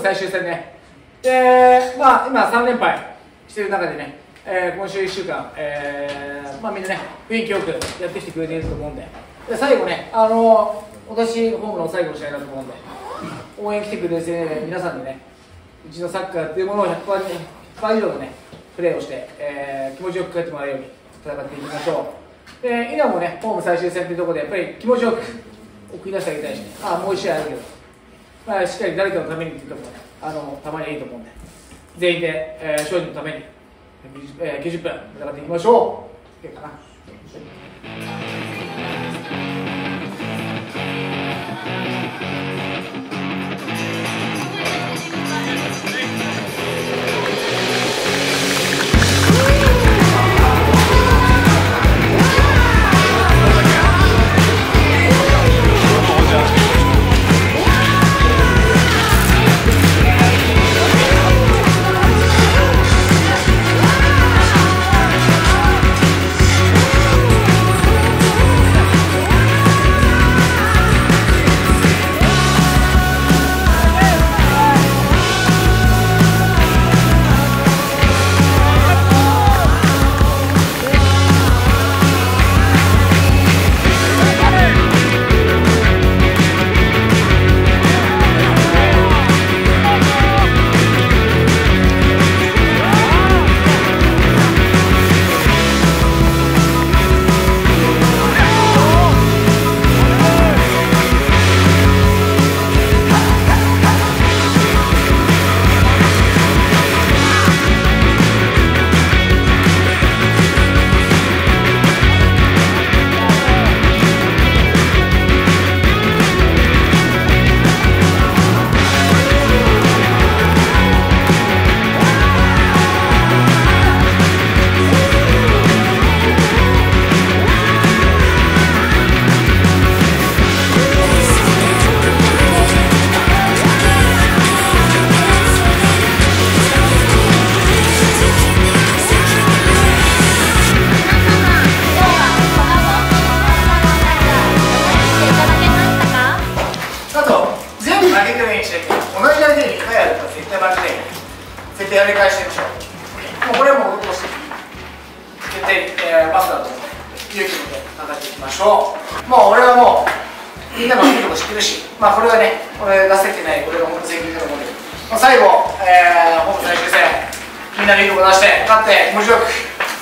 最終戦ね。でまあ今3連敗してる中でね、えー、今週1週間、えーまあ、みんなね雰囲気よくやってきてくれていると思うんで。で最後ねあの私ホームの最後の試合だと思うんで応援来てくれてる皆さんでねうちのサッカーっていうものを 100%, 100以上のねプレーをして、えー、気持ちよく帰ってもらえるように戦っていきましょう。で今もねホーム最終戦というところでやっぱり気持ちよく送り出してあげたいし、ああもう1試合あるけど、まあ、しっかり誰かのためにっていうところねあのたまにはいいと思うんで。全員で、えー、勝利のために、えー、90分戦っていきましょう。いいかな。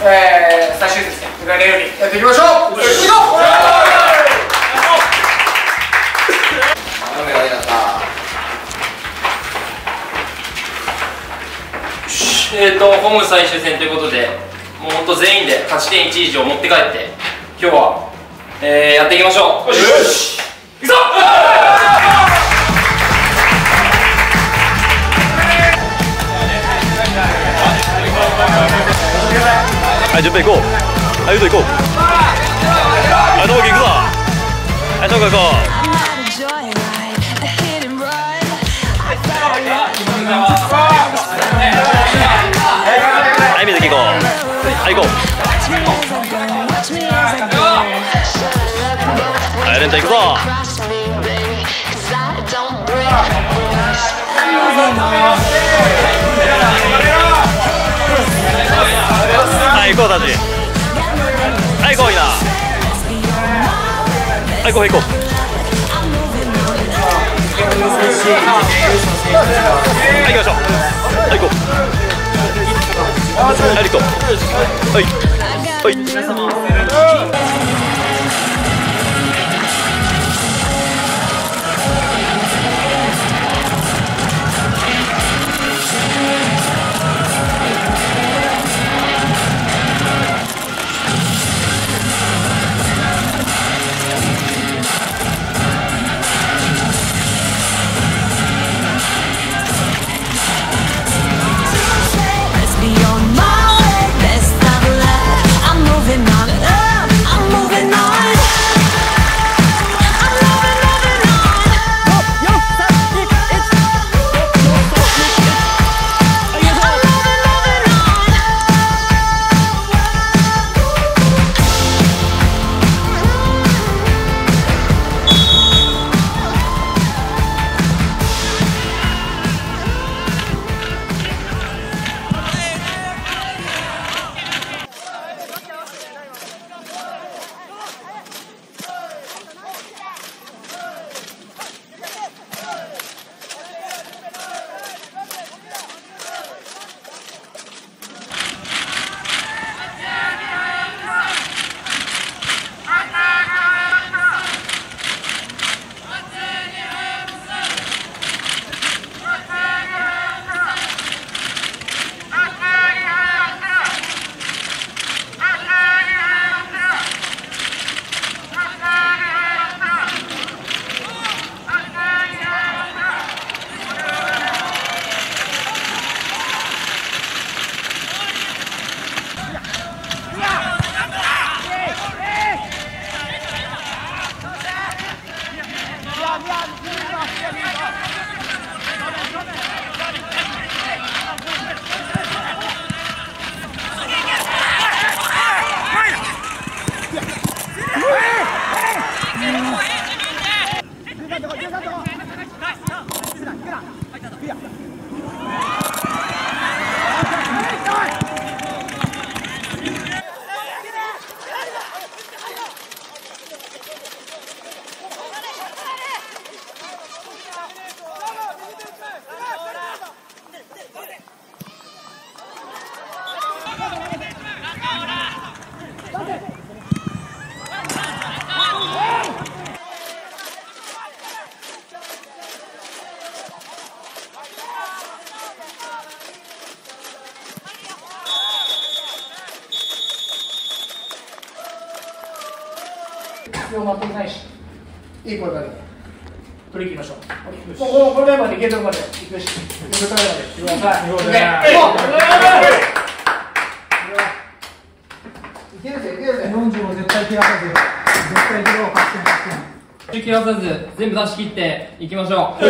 えー、最終節ね迎えれるようにやっていきましょうよし行こうえーと、ホーム最終戦ということでもう本当全員で勝ち点1以上持って帰って今日は、えー、やっていきましょう。よしよし。行くぞはい準備行こうはい、行こうはい、どうも行くぞはい、そうか行こうは行こうタ行くぞはい行こうたちはい行こういな。はい行こう行こう。はい行きましょう。はい行こう。はい行こう。はい。はい。必要全くないし。いい声かけて取り切りましょう。もうこのこのメンバーでいけるとこまでいくしいけるとこまでいってくださいけるぜいけるぜ。40も絶対切らさず絶対切ろう。勝ってん勝ってん切らさず全部出し切っていきましょう。ゴ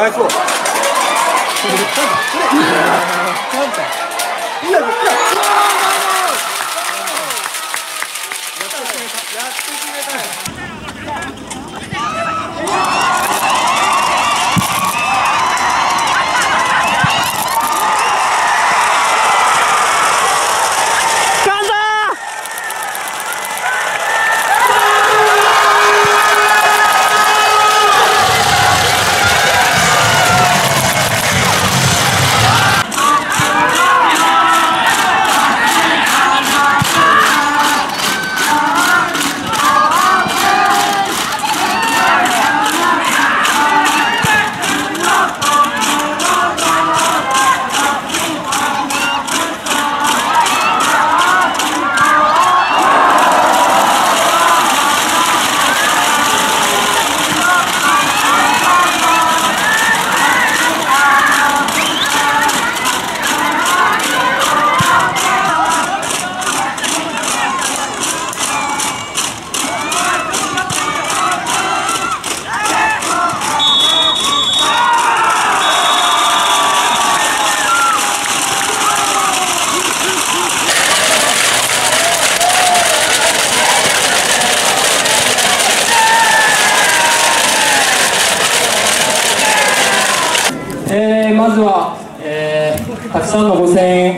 ナイ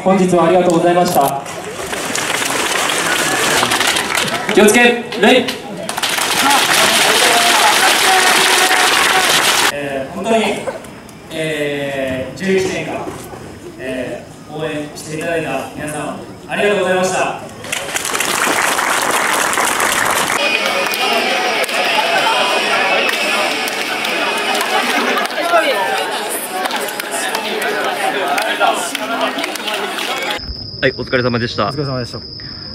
本日はありがとうございました気をつけ礼えー本当に、えー、11年間、えー応援していただいた皆さんありがとうございました。はい、お疲れ様でした。お疲れ様でした。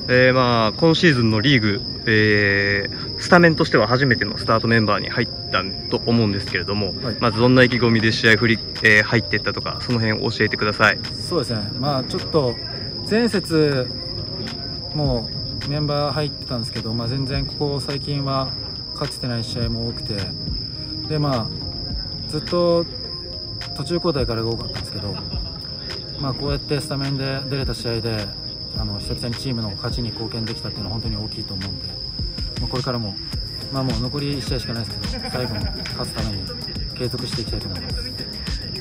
えー、まあ今シーズンのリーグ、えー、スタメンとしては初めてのスタートメンバーに入ったと思うんですけれども、はいまずどんな意気込みで試合振り、えー入っていったとかその辺教えてくださいそうですね。まあちょっと前節もうメンバー入ってたんですけど、まあ全然ここ最近は勝ててない試合も多くて、でまあずっと途中交代からが多かったんですけど、まあこうやってスタメンで出れた試合で。あの久々にチームの勝ちに貢献できたっていうのは本当に大きいと思うんで、まあ、これからも、まあ、もう残り1試合しかないですけど最後に勝つために継続していきたいと思います。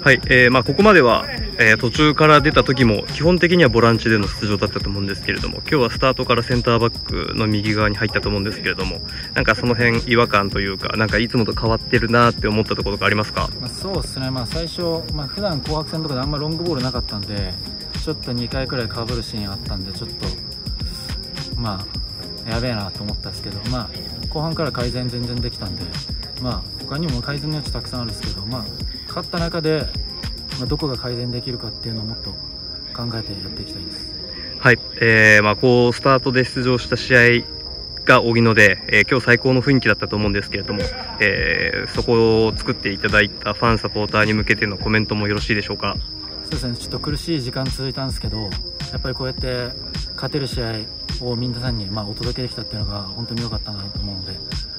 はい、えーまあ、ここまでは、えー途中から出た時も基本的にはボランチでの出場だったと思うんですけれども今日はスタートからセンターバックの右側に入ったと思うんですけれどもなんかその辺違和感というかなんかいつもと変わってるなって思ったところがありますか？まあ、そうですね、まあ、最初、まあ普段紅白戦とかであんまロングボールなかったんで、ちょっと2回くらいかぶるシーンあったんで、ちょっと、まあ、やべえなと思ったんですけど、まあ、後半から改善全然できたんで、まあ、他にも改善の余地たくさんあるんですけど、まあ、勝った中で、まあ、どこが改善できるかっていうのをもっと考えてやっていきたいです。はい、えーまあ、こうスタートで出場した試合が荻野で、えー今日最高の雰囲気だったと思うんですけれども、えーそこを作っていただいたファンサポーターに向けてのコメントもよろしいでしょうか？そうですね、ちょっと苦しい時間続いたんですけど、やっぱりこうやって勝てる試合を皆さんにまあお届けできたっていうのが本当に良かったなと思うので、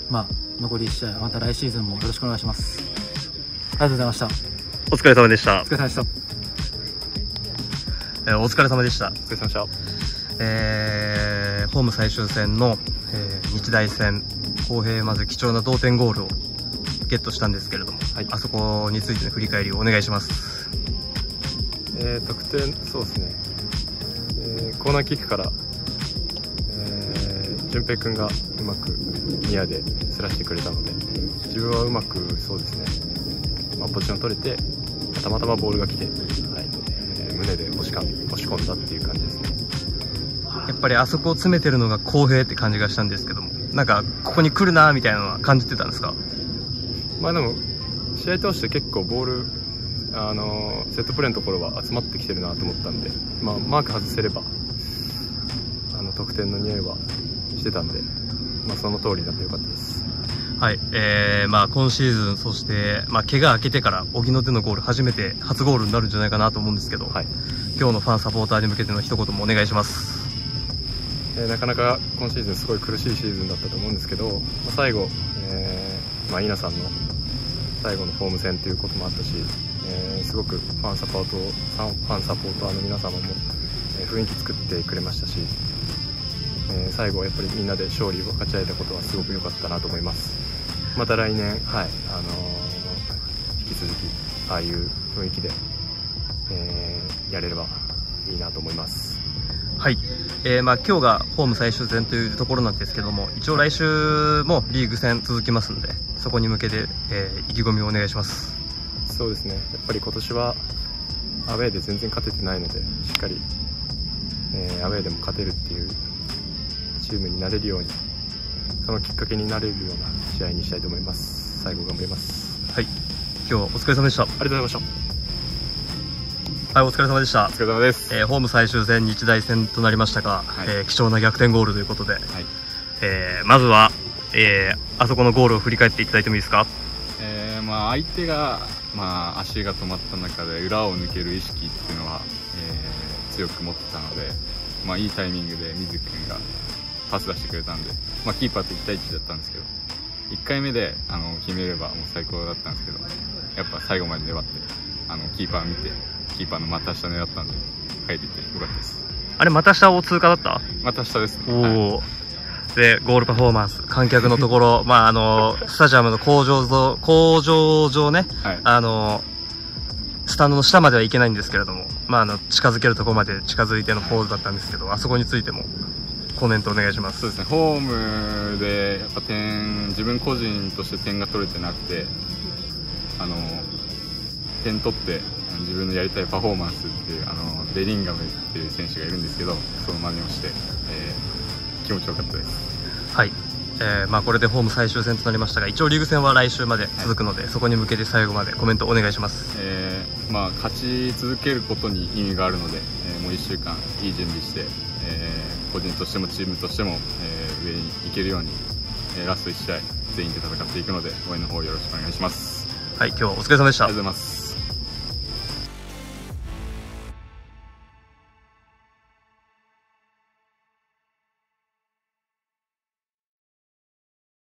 まあ、残り1試合、また来シーズンもよろしくお願いします。ありがとうございました。おお疲れ様でした疲れ様でした。えーお疲れ様でしたお疲れ様でした。えーホーム最終戦の、えー日大戦公平まず貴重な同点ゴールをゲットしたんですけれども、はいあそこについての振り返りをお願いしますえー、得点、そうですね。えーコーナーキックから、えー、淳平君がうまくニアでずらしてくれたので、自分はうまく、そうですね、まあ、ポジション取れて、たまたまボールが来て、はいえー胸で押しかん押し込んだっていう感じですね。やっぱりあそこを詰めてるのが公平って感じがしたんですけどもなんかここに来るなみたいなのは感じてたんですか？まあでも、試合通して結構ボール、あのーセットプレーのところは集まってきてるなと思ったんで、まあ、マーク外せれば、あの得点の匂いはしてたんで、まあ、その通りになってよかったです。はい、えーまあ、今シーズン、そして、まあ、怪我明けてから、荻野でのゴール、初めて初ゴールになるんじゃないかなと思うんですけど、はい。今日のファン、サポーターに向けての一言もお願いします。えーなかなか今シーズンすごい苦しいシーズンだったと思うんですけど、まあ、最後、えーまあ、稲さんの最後のホーム戦ということもあったし、えーすごくファンサポートファンファンサポーターの皆様も、えー雰囲気作ってくれましたし、えー最後やっぱりみんなで勝利を勝ち合えたことはすごく良かったなと思います。また来年、はいあのー引き続きああいう雰囲気で、えーやれればいいなと思います。はい、えーまあ、今日がホーム最終戦というところなんですけども、一応来週もリーグ戦続きますので、そこに向けて、えー意気込みをお願いします。そうですね。やっぱり今年はアウェーで全然勝ててないのでしっかり、えーアウェーでも勝てるっていうチームになれるようにそのきっかけになれるような試合にしたいと思います。最後頑張ります。はい、今日はお疲れ様でした。ありがとうございました。はい、お疲れ様でした。お。疲れ様です。えーホーム最終戦、日大戦となりましたが、はい。えー貴重な逆転ゴールということで、えーまずは、えーあそこのゴールを振り返っていただいてもいいですか？えーまあ、相手が、まあ、足が止まった中で裏を抜ける意識っていうのは、えー強く持ってたので、まあ、いいタイミングで水君がパス出してくれたんで、まあ、キーパーと1対1だったんですけど1回目であの決めればもう最高だったんですけどやっぱ最後まで粘ってあのキーパー見てキーパーの股下狙ったんで帰っていってよかったです。あれ、また下を通過だった？股下ですね。おはい。お、で、ゴールパフォーマンス、観客のところ、まあ、あの、スタジアムの工場上、工場上ね、はい。あの、スタンドの下までは行けないんですけれども、まあ、あの近づけるところまで近づいてのポーズだったんですけどあそこについてもコメントお願いします。そうですね。ホームでやっぱ点自分個人として点が取れてなくてあの点取って自分のやりたいパフォーマンスっていうあのベリンガムっていう選手がいるんですけどその真似をして、えー気持ちよかったです。はい、えーまあ、これでホーム最終戦となりましたが一応リーグ戦は来週まで続くので、そこに向けて最後までコメントお願いします。えーまあ、勝ち続けることに意味があるので、えーもう1週間いい準備して、えー個人としてもチームとしても、えー上に行けるように、えーラスト1試合全員で戦っていくので応援の方よろしくお願いします。はい今日はお疲れ様でした。ありがとうございます